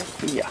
哎呀！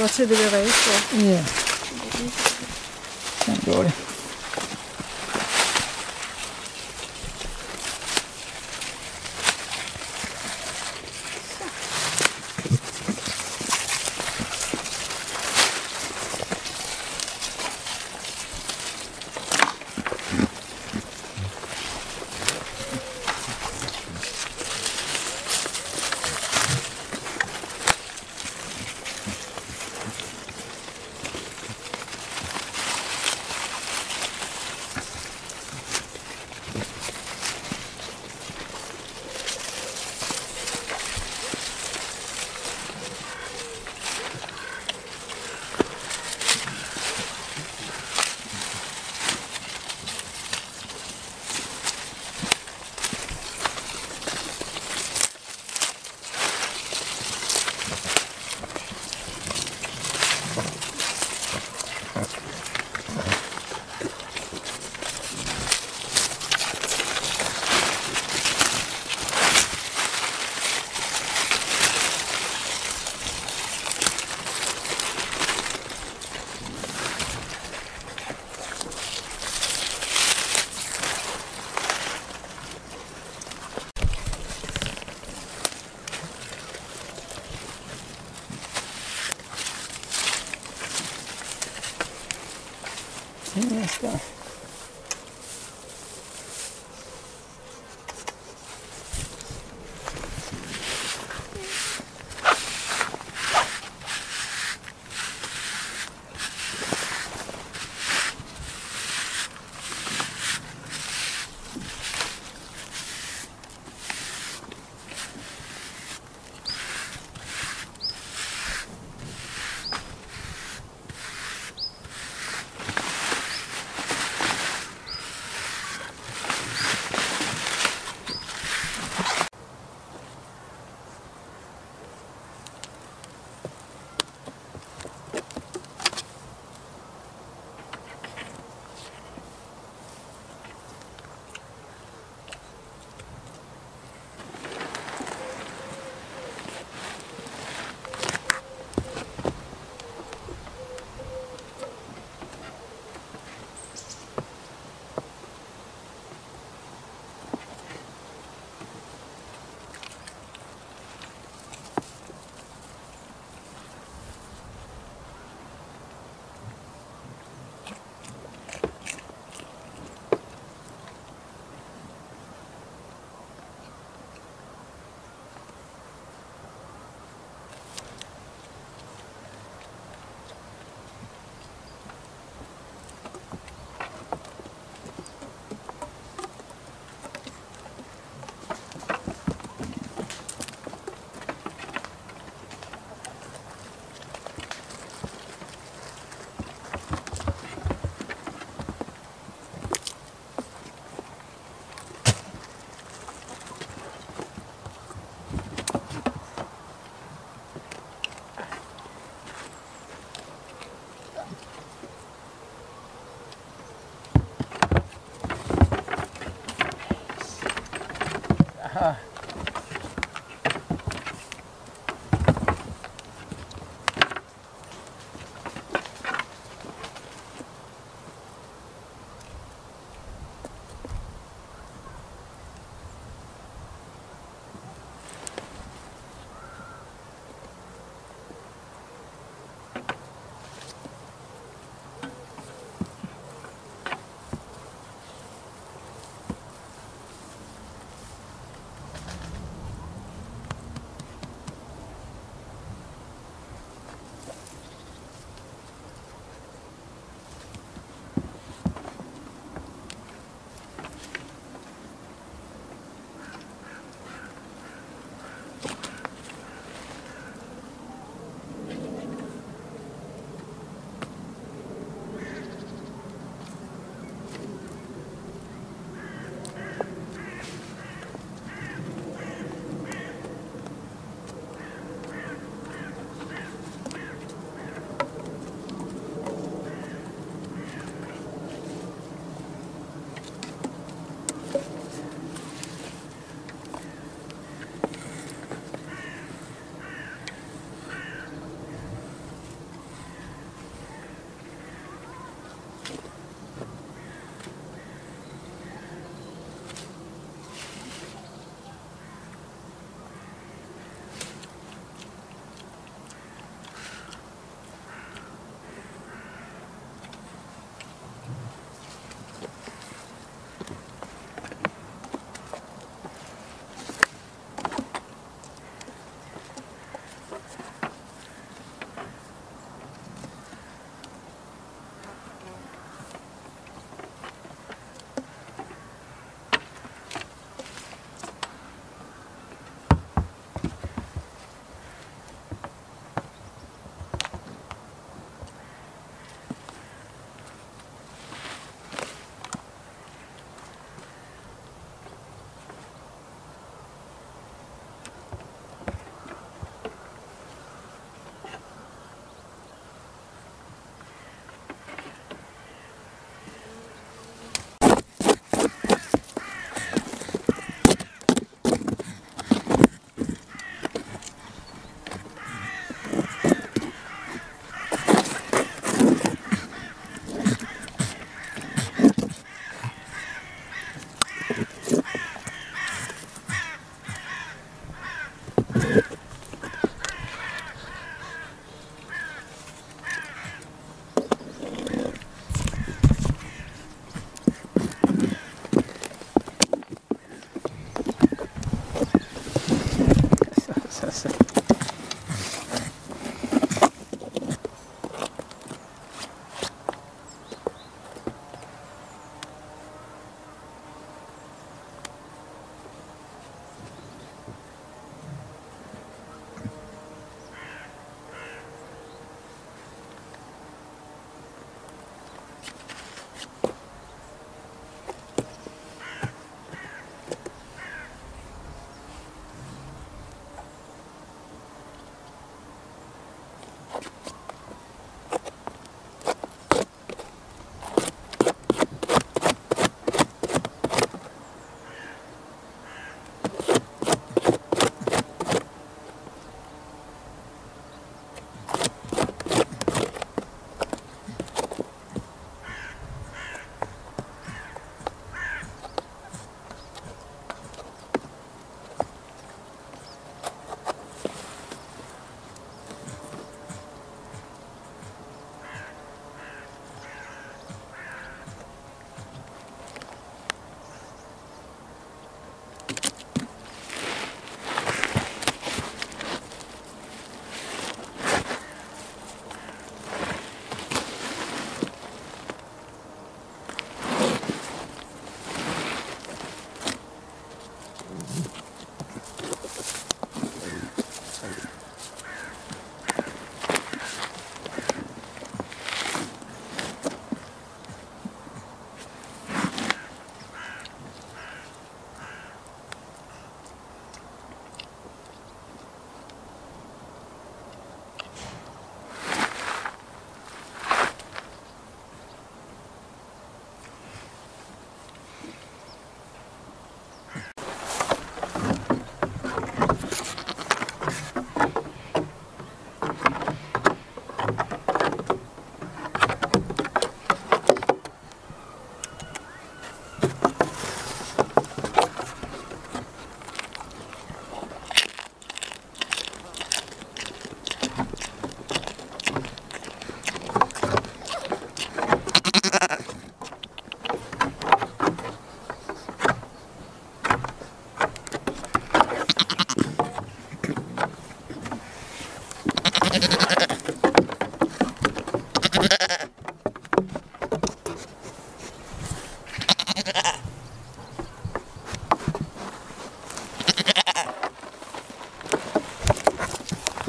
Godt se, det bliver ræse. Ja. Sådan går det.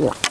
Yeah.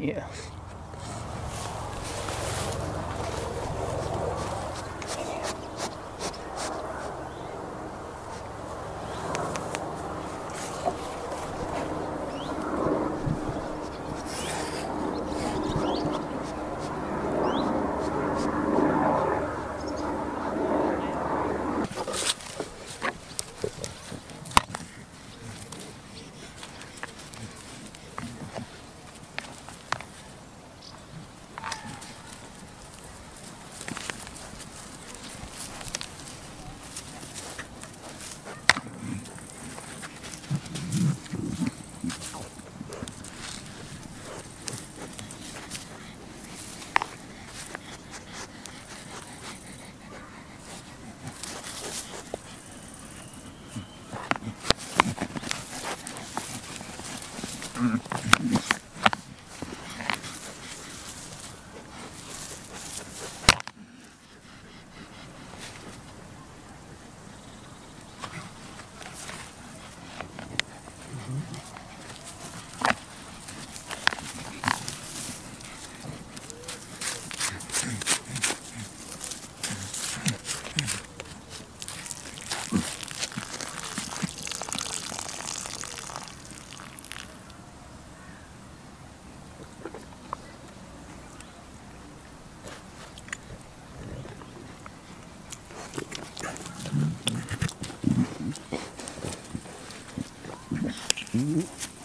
Yeah. Mm-hmm. Mm-hmm.